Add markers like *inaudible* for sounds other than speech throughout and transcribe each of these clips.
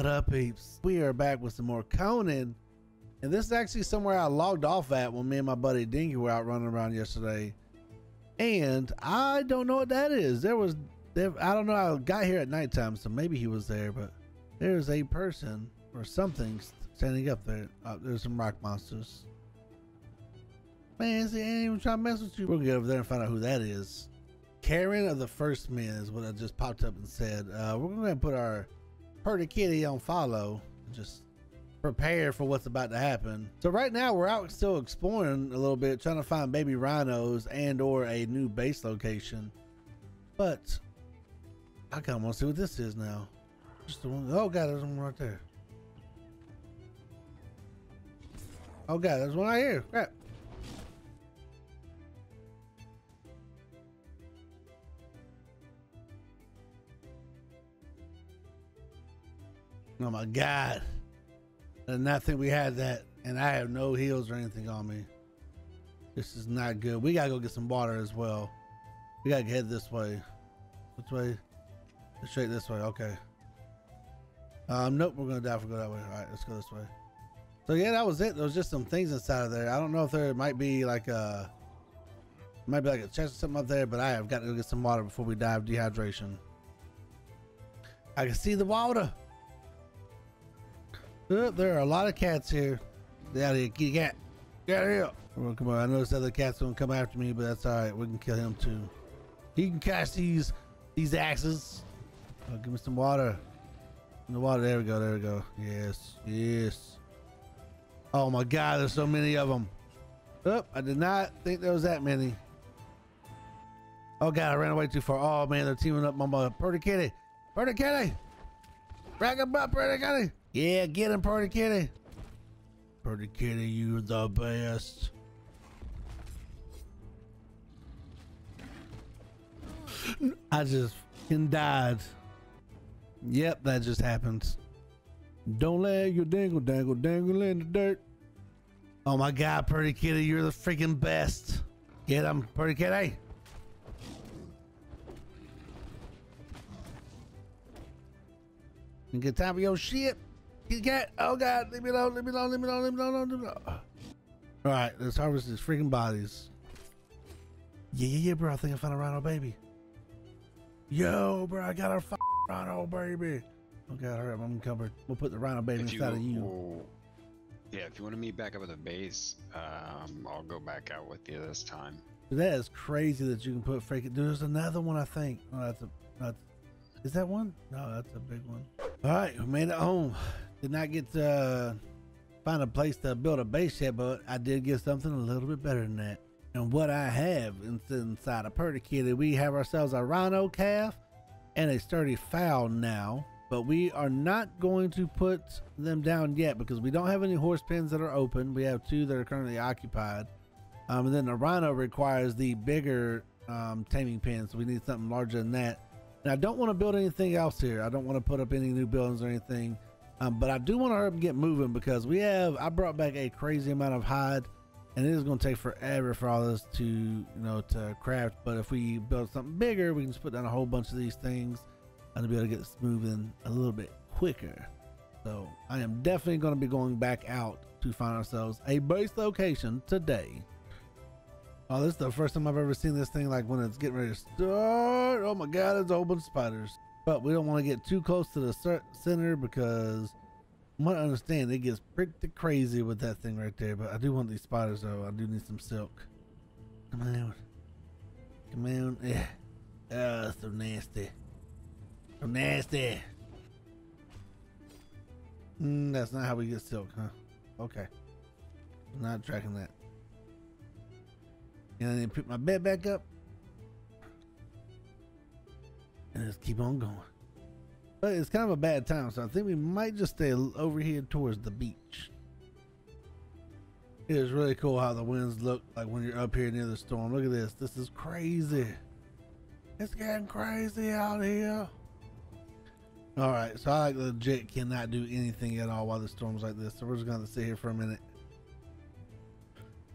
What up, peeps? We are back with some more Conan. And this is actually somewhere I logged off at when me and my buddy Dinky were out running around yesterday. And I don't know what that is. There was, there, I don't know. I got here at nighttime, so maybe he was there, but there's a person or something standing up there. Uh, there's some rock monsters. Man, see, I ain't even trying to mess with you. We'll get over there and find out who that is. Karen of the First Men is what I just popped up and said. Uh, we're going to put our Purdy Kitty on follow. Just prepare for what's about to happen. So right now we're out still exploring a little bit, trying to find baby rhinos and or a new base location. But I kind of want to see what this is now. Just the one. Oh god, there's one right there. Oh god, there's one right here. Crap. Oh my god. I did not think we had that, and I have no heals or anything on me. This is not good. We gotta go get some water as well. We gotta head this way. Which way? Straight this way. Okay. Um, nope, we're gonna die if we go that way. All right, let's go this way. So yeah, that was it. There was just some things inside of there. I don't know if there might be like a, might be like a chest or something up there, but I have got to go get some water before we die of dehydration. I can see the water. Oh, there are a lot of cats here. Get out of here, kitty cat. Get out of here. Well, come on, I this other cat's gonna come after me, but that's all right. We can kill him too. He can catch these these axes. Oh, give me some water. In the water. There we go. There we go. Yes. Yes. Oh my God! There's so many of them. Oh, I did not think there was that many. Oh God! I ran away too far. Oh man, they're teaming up on my Purdy Kitty. Purdy Kitty. Rack him up, Purdy Kitty. Yeah, get him, Purdy Kitty. Purdy Kitty, you're the best. I just fucking died. Yep, that just happens. Don't let your dangle dangle dangle in the dirt. Oh my god, Purdy Kitty, you're the freaking best. Get him, Purdy Kitty. You get time for your shit. You got oh god, leave me alone, leave me alone, leave me alone, leave me alone, leave me alone. Alright, let's harvest these freaking bodies. Yeah, yeah, yeah, bro. I think I found a rhino baby. Yo, bro, I got a rhino baby. Okay, all right, I'm covered. We'll put the rhino baby if inside you, of you. Yeah, if you want to meet back up at the base, um, I'll go back out with you this time. That is crazy that you can put freaking. There's another one, I think. Oh, that's a. That's, is that one? No, that's a big one. All right, we made it home. Did not get to uh, find a place to build a base yet, but I did get something a little bit better than that. And what I have inside a Purdy Kitty, we have ourselves a rhino calf and a sturdy fowl now. But we are not going to put them down yet because we don't have any horse pens that are open. We have two that are currently occupied. Um, and then the rhino requires the bigger um, taming pen, so we need something larger than that. And I don't want to build anything else here. I don't want to put up any new buildings or anything. Um, but I do want to get moving because we have, I brought back a crazy amount of hide and it is going to take forever for all this to, you know, to craft. But if we build something bigger, we can just put down a whole bunch of these things and be able to get this moving a little bit quicker. So I am definitely going to be going back out to find ourselves a base location today. Oh, this is the first time I've ever seen this thing like when it's getting ready to start. Oh my God, there's a whole bunch of spiders. But we don't want to get too close to the center because I want to understand it gets pretty crazy with that thing right there. But I do want these spiders though. I do need some silk. Come on. Come on. *laughs* Yeah. Oh, so nasty. So nasty. Mm, that's not how we get silk, huh? Okay. I'm not tracking that. And then put my bed back up. And just keep on going. But it's kind of a bad time, so I think we might just stay over here towards the beach. It is really cool how the winds look like when you're up here near the storm. Look at this. This is crazy. It's getting crazy out here. All right, so I legit cannot do anything at all while the storm's like this. So we're just gonna sit here for a minute.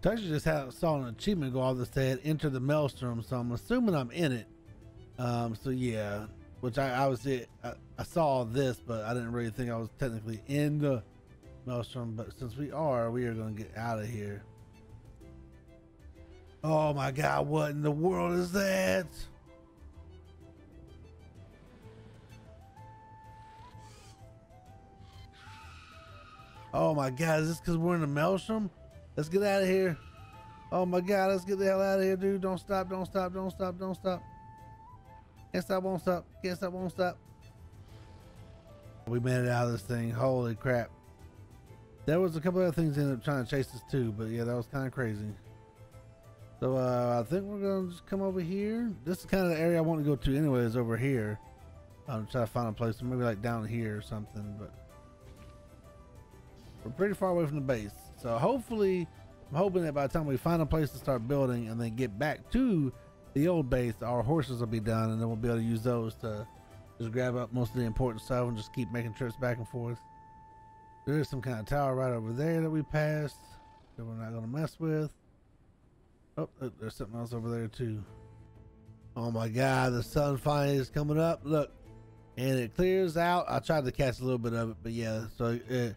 Texas just had, saw an achievement go off that said enter the maelstrom, so I'm assuming I'm in it. Um, so yeah, which I obviously I, I saw this, but I didn't really think I was technically in the maelstrom. But since we are, we are going to get out of here. Oh my God! What in the world is that? Oh my God! Is this because we're in the maelstrom? Let's get out of here. Oh my God! Let's get the hell out of here, dude! Don't stop! Don't stop! Don't stop! Don't stop! Can't stop! Won't stop! Guess I! Won't stop! We made it out of this thing. Holy crap! There was a couple other things ended up trying to chase us too, but yeah, that was kind of crazy. So uh, I think we're gonna just come over here. This is kind of the area I want to go to anyways. Over here, I'm trying to find a place, maybe like down here or something. But we're pretty far away from the base, so hopefully, I'm hoping that by the time we find a place to start building and then get back to the old base, our horses will be done, and then we'll be able to use those to just grab up most of the important stuff and just keep making trips back and forth. There is some kind of tower right over there that we passed that we're not gonna mess with. Oh, there's something else over there too. Oh my God, the sun finally is coming up. Look, and it clears out. I tried to catch a little bit of it, but yeah. So it,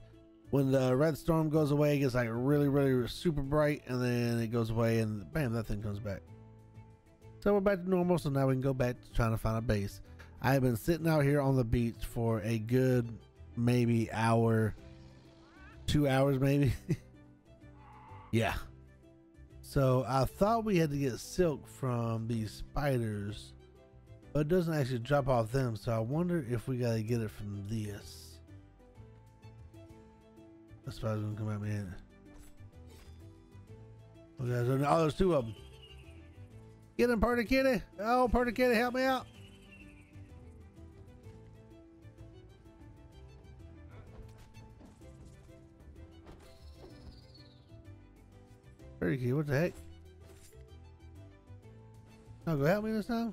when the red storm goes away, it gets like really, really super bright, and then it goes away, and bam, that thing comes back. So we're back to normal. So now we can go back to trying to find a base. I have been sitting out here on the beach for a good maybe hour, two hours maybe. *laughs* yeah. So I thought we had to get silk from these spiders, but it doesn't actually drop off them. So I wonder if we gotta get it from this. The spider's gonna come at me. Oh, there's, oh, there's two of them. Get him, Party Kitty. Oh, Party Kitty, help me out. Very Kitty, What the heck? No, go help me this time.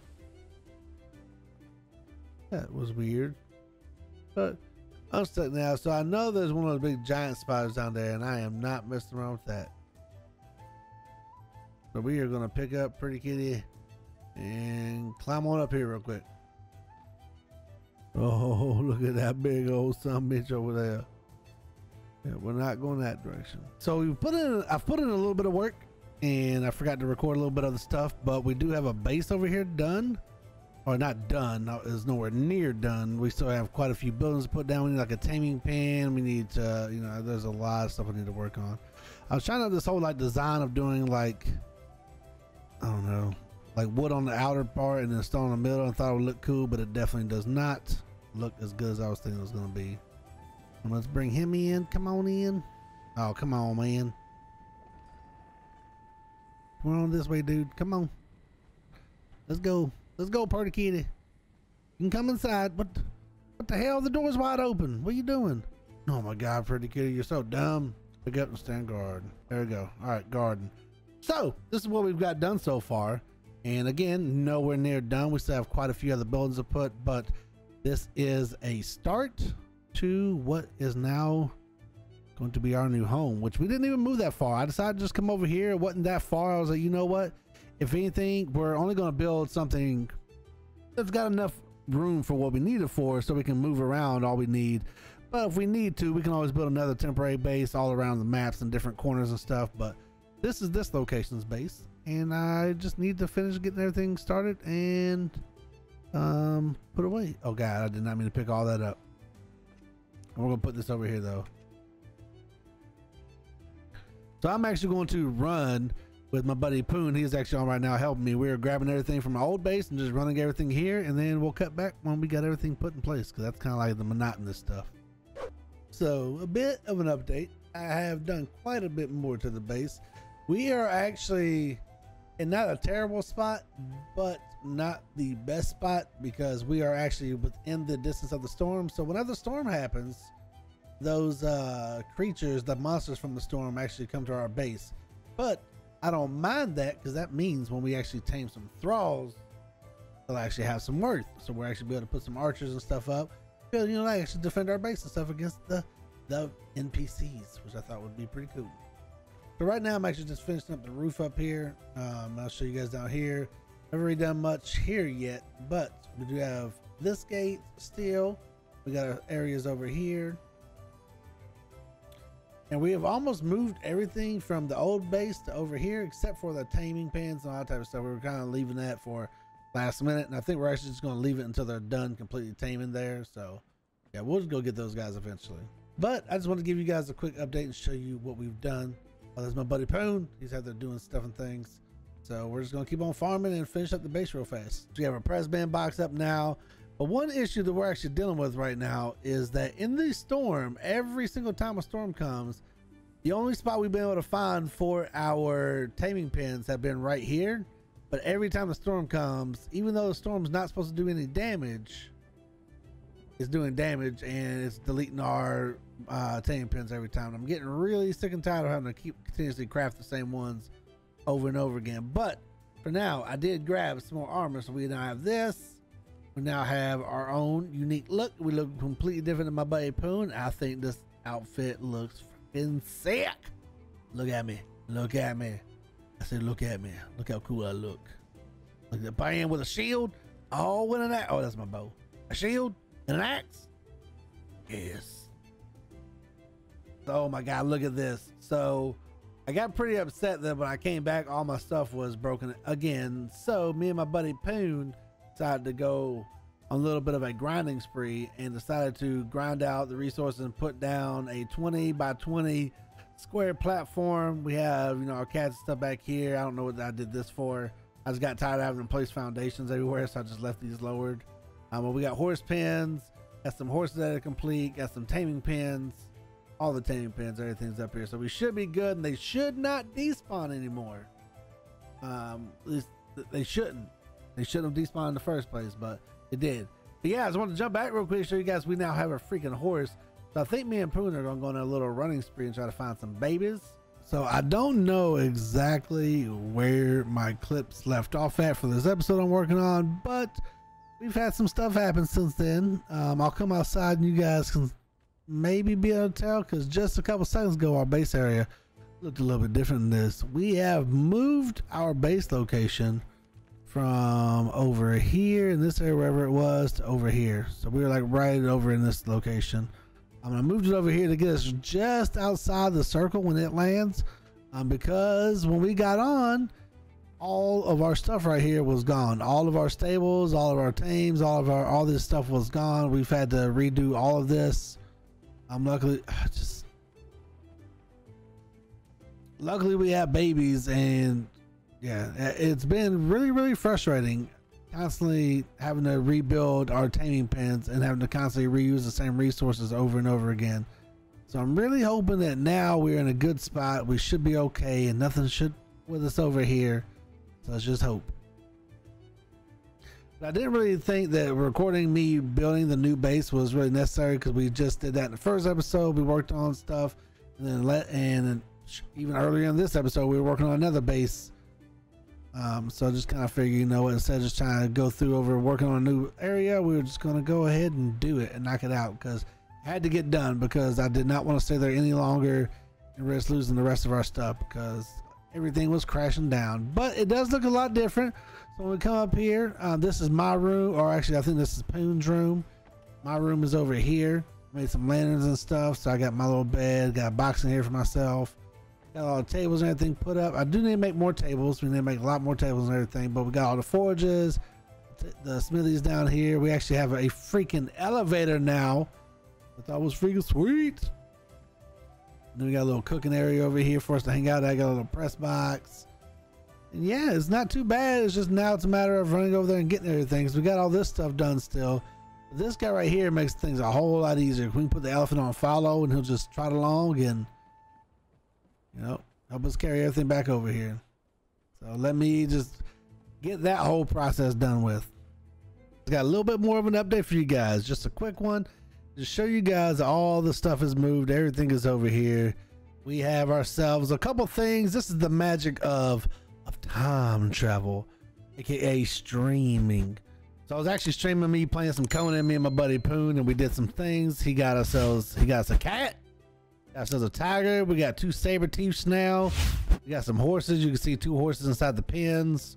That was weird. But I'm stuck now, so I know there's one of those big giant spiders down there, and I am not messing around with that. So we are gonna pick up Pretty Kitty and climb on up here real quick. Oh, *laughs* look at that big old son bitch over there. Yeah, we're not going that direction. So we put in, I've put in a little bit of work and I forgot to record a little bit of the stuff, but we do have a base over here done. Or not done, it's nowhere near done. We still have quite a few buildings to put down. We need like a taming pan. We need to, you know, there's a lot of stuff we need to work on. I was trying to this whole like design of doing like, I don't know, like wood on the outer part and then stone in the middle. I thought it would look cool, but it definitely does not look as good as I was thinking it was going to be. And let's bring him in. Come on in. Oh, come on, man. Come on this way, dude. Come on. Let's go. Let's go, party kitty. You can come inside. What? What the hell? The door's wide open. What are you doing? Oh my God, pretty kitty, you're so dumb. Pick up and stand guard. There we go. All right, garden. So this is what we've got done so far. And again, nowhere near done. We still have quite a few other buildings to put, but this is a start to what is now going to be our new home, which we didn't even move that far. I decided to just come over here. It wasn't that far. I was like, you know what? If anything, we're only going to build something that's got enough room for what we need it for so we can move around all we need. But if we need to, we can always build another temporary base all around the maps and different corners and stuff. But this is this location's base. And I just need to finish getting everything started and um, put away. Oh God, I did not mean to pick all that up. We're gonna put this over here though. So I'm actually going to run with my buddy Poon. He's actually on right now helping me. We're grabbing everything from my old base and just running everything here, and then we'll cut back when we got everything put in place because that's kind of like the monotonous stuff. So a bit of an update. I have done quite a bit more to the base. We are actually in not a terrible spot, but not the best spot because we are actually within the distance of the storm. So whenever the storm happens, those uh, creatures, the monsters from the storm, actually come to our base. But I don't mind that because that means when we actually tame some thralls, they'll actually have some worth. So we're actually be able to put some archers and stuff up. You know, I actually defend our base and stuff against the the NPCs, which I thought would be pretty cool. So right now I'm actually just finishing up the roof up here. Um, I'll show you guys down here. Haven't really done much here yet, but we do have this gate still. We got our areas over here. And we have almost moved everything from the old base to over here, except for the taming pens and all that type of stuff. We were kind of leaving that for last minute, and I think we're actually just going to leave it until they're done completely taming there. So, yeah, we'll just go get those guys eventually. But I just want to give you guys a quick update and show you what we've done. Oh, there's my buddy Poon. He's out there doing stuff and things. So we're just gonna keep on farming and finish up the base real fast. So we have our press band box up now. But one issue that we're actually dealing with right now is that in the storm, every single time a storm comes, the only spot we've been able to find for our taming pens have been right here. But every time the storm comes, even though the storm's not supposed to do any damage, it's doing damage and it's deleting our uh, taming pens every time. I'm getting really sick and tired of having to keep continuously craft the same ones over and over again. But for now, I did grab some more armor, so we now have this. We now have our own unique look. We look completely different than my buddy Poon. I think this outfit looks fucking sick. Look at me. Look at me. I said, look at me. Look how cool I look. Look at the band with a shield. Oh, with an axe. Oh, that's my bow. A shield and an axe. Yes. Oh my God, look at this. So I got pretty upset that when I came back, all my stuff was broken again. So me and my buddy Poon decided to go on a little bit of a grinding spree and decided to grind out the resources and put down a 20 by 20 square platform. We have, you know, our cats and stuff back here. I don't know what I did this for. I just got tired of having to place foundations everywhere, so I just left these lowered. Um, we got horse pens, got some horses that are complete, got some taming pens, all the taming pens, everything's up here. So we should be good, and they should not despawn anymore. Um, they shouldn't. They shouldn't have despawned in the first place, but it did. But yeah, I just want to jump back real quick, show you guys we now have a freaking horse. So I think me and Poon are gonna go on a little running spree and try to find some babies. So I don't know exactly where my clips left off at for this episode I'm working on, but we've had some stuff happen since then. Um, I'll come outside and you guys can maybe be able to tell because just a couple seconds ago our base area looked a little bit different than this. We have moved our base location from over here in this area wherever it was to over here. So we were like right over in this location. I'm gonna move it over here to get us just outside the circle when it lands. Um, because when we got on, all of our stuff right here was gone. All of our stables, all of our teams, all of our all this stuff was gone. We've had to redo all of this. I'm luckily *sighs* just luckily we have babies and yeah, it's been really really frustrating constantly having to rebuild our taming pens and having to constantly reuse the same resources over and over again. So I'm really hoping that now we're in a good spot. We should be okay and nothing should with us over here. So let's just hope. But I didn't really think that recording me building the new base was really necessary because we just did that in the first episode. We worked on stuff and then let and even earlier in this episode we were working on another base um, so I just kind of figured, you know, instead of just trying to go through over working on a new area, we were just going to go ahead and do it and knock it out because I had to get done because I did not want to stay there any longer and risk losing the rest of our stuff because everything was crashing down. But it does look a lot different. So when we come up here, uh, this is my room, or actually I think this is Poon's room. My room is over here. Made some lanterns and stuff. So I got my little bed, got a box in here for myself. Got all the tables and everything put up. I do need to make more tables. We need to make a lot more tables and everything. But we got all the forges, the smithies down here. We actually have a freaking elevator now. I thought was freaking sweet. Then we got a little cooking area over here for us to hang out. I got a little press box. And yeah, it's not too bad. It's just now it's a matter of running over there and getting everything. Because we got all this stuff done still. But this guy right here makes things a whole lot easier. We can put the elephant on follow and he'll just trot along and you know, help us carry everything back over here. So let me just get that whole process done with. Got a little bit more of an update for you guys. Just a quick one. Just show you guys all the stuff is moved. Everything is over here. We have ourselves a couple things. This is the magic of of time travel, aka streaming. So I was actually streaming me playing some Conan, me and my buddy Poon, and we did some things. He got ourselves, he got us a cat. Got us a tiger. We got two saber teeths now. We got some horses. You can see two horses inside the pens.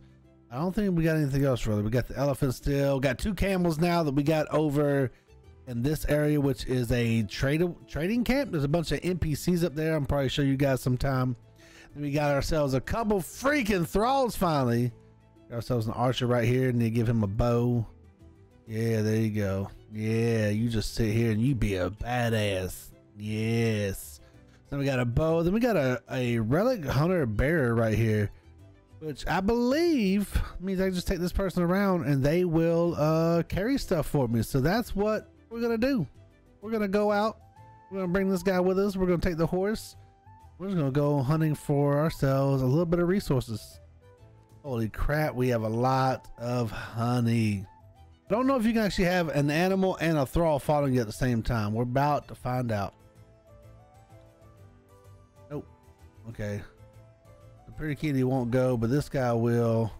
I don't think we got anything else really. We got the elephant still. Got two camels now that we got over in this area, which is a trade trading camp. There's a bunch of NPCs up there. I'm probably show you guys sometime. We got ourselves a couple freaking thralls finally. Got ourselves an archer right here, and they give him a bow. Yeah, there you go. Yeah, you just sit here and you be a badass. Yes. Then we got a bow. Then we got a, a relic hunter bearer right here, which I believe means I just take this person around and they will uh, carry stuff for me. So that's what we're gonna do. We're gonna go out. We're gonna bring this guy with us. We're gonna take the horse. We're just gonna go hunting for ourselves a little bit of resources. Holy crap, we have a lot of honey. I don't know if you can actually have an animal and a thrall following you at the same time. We're about to find out. Nope. Okay. The pretty kitty won't go, but this guy will.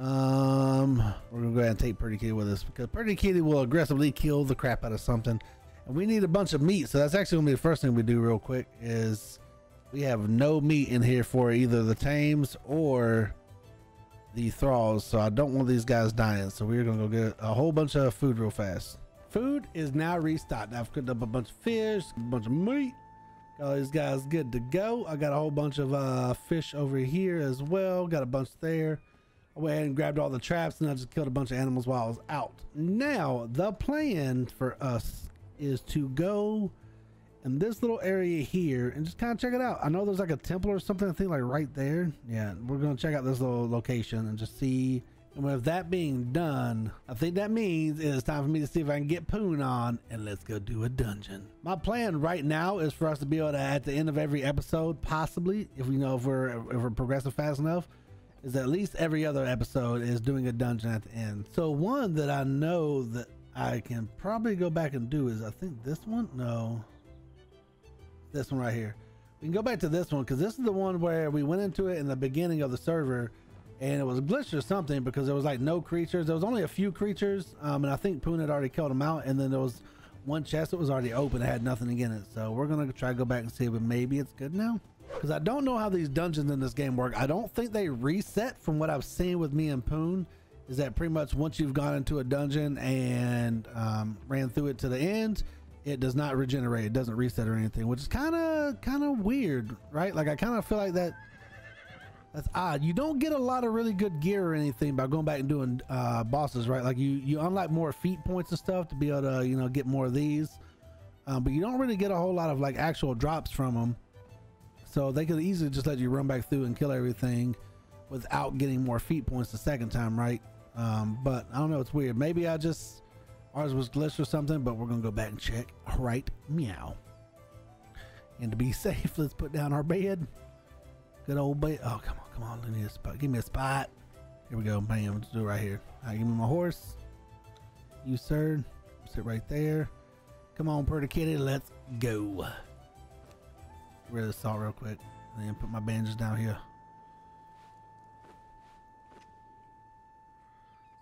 Um, we're gonna go ahead and take Pretty Kitty with us because Pretty Kitty will aggressively kill the crap out of something, and we need a bunch of meat. So that's actually gonna be the first thing we do real quick. Is we have no meat in here for either the tames or the thralls, so I don't want these guys dying. So we're gonna go get a whole bunch of food real fast. Food is now restocked. I've cooked up a bunch of fish, a bunch of meat. Got all these guys good to go. I got a whole bunch of uh, fish over here as well. Got a bunch there. I went and grabbed all the traps and I just killed a bunch of animals while I was out. Now, the plan for us is to go in this little area here and just kind of check it out. I know there's like a temple or something, I think like right there. Yeah, we're going to check out this little location and just see. And with that being done, I think that means it's time for me to see if I can get Poon on and let's go do a dungeon. My plan right now is for us to be able to, at the end of every episode, possibly, if we know if we're, if we're progressing fast enough, is at least every other episode is doing a dungeon at the end. So one that I know that I can probably go back and do is I think this one. No, this one right here. We can go back to this one because this is the one where we went into it in the beginning of the server and it was glitched or something because there was like no creatures. There was only a few creatures, um, and I think Poon had already killed them out. And then there was one chest that was already open, it had nothing in it. So we're gonna try to go back and see, but maybe it's good now because I don't know how these dungeons in this game work. I don't think they reset from what I've seen with me and Poon. Is that pretty much once you've gone into a dungeon and um, ran through it to the end, it does not regenerate. It doesn't reset or anything, which is kind of kind of weird, right? Like I kind of feel like that. That's odd. You don't get a lot of really good gear or anything by going back and doing uh, bosses, right? Like you you unlock more feat points and stuff to be able to you know get more of these, um, but you don't really get a whole lot of like actual drops from them. So they could easily just let you run back through and kill everything without getting more feat points the second time, right? Um, but I don't know, it's weird. Maybe I just ours was glitched or something, but we're gonna go back and check. Right, meow. And to be *laughs* safe, let's put down our bed. Good old bed. Oh, come on, come on. Let me a spot. Give me a spot. Here we go. Bam. Let's do it right here. All right, give me my horse. You, sir. Sit right there. Come on, pretty kitty. Let's go rid of the salt real quick and then put my bandages down here.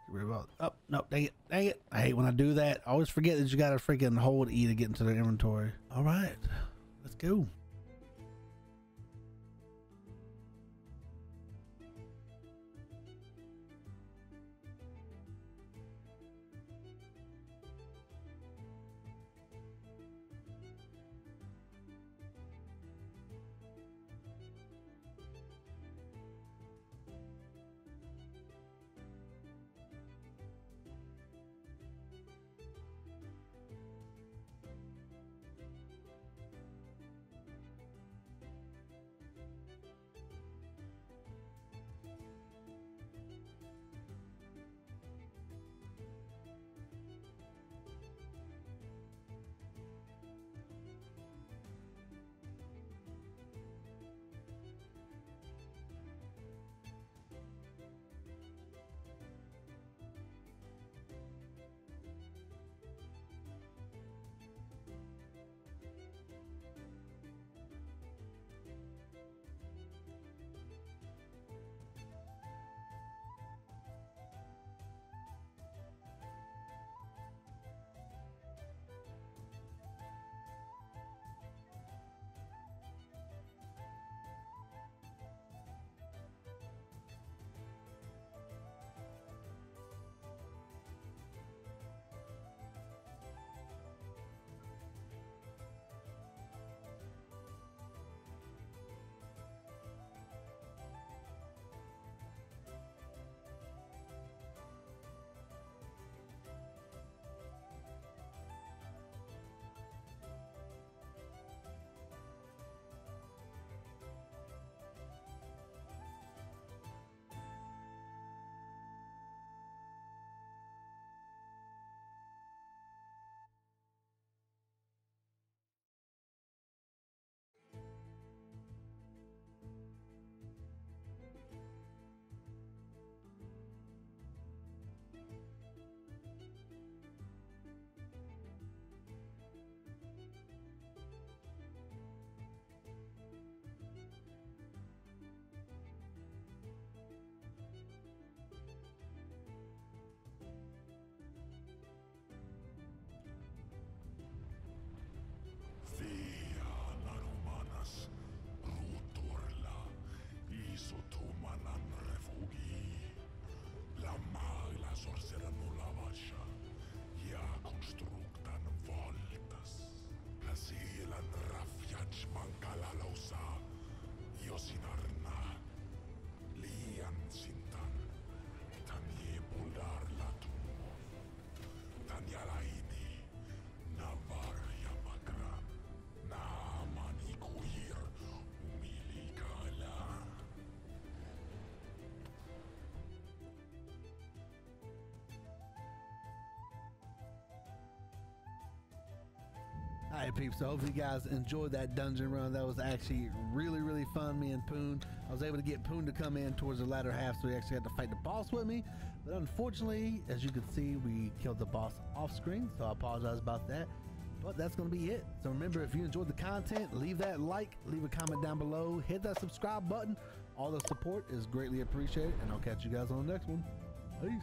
Get rid of all. Oh no! Dang it! Dang it! I hate when I do that. I always forget that you got to freaking hold E to get into the inventory. All right, let's go. Peeps. So hopefully you guys enjoyed that dungeon run. That was actually really, really fun. Me and Poon. I was able to get Poon to come in towards the latter half, so he actually had to fight the boss with me. But unfortunately, as you can see, we killed the boss off screen. So I apologize about that. But that's going to be it. So remember, if you enjoyed the content, leave that like, leave a comment down below, hit that subscribe button. All the support is greatly appreciated, and I'll catch you guys on the next one. Peace.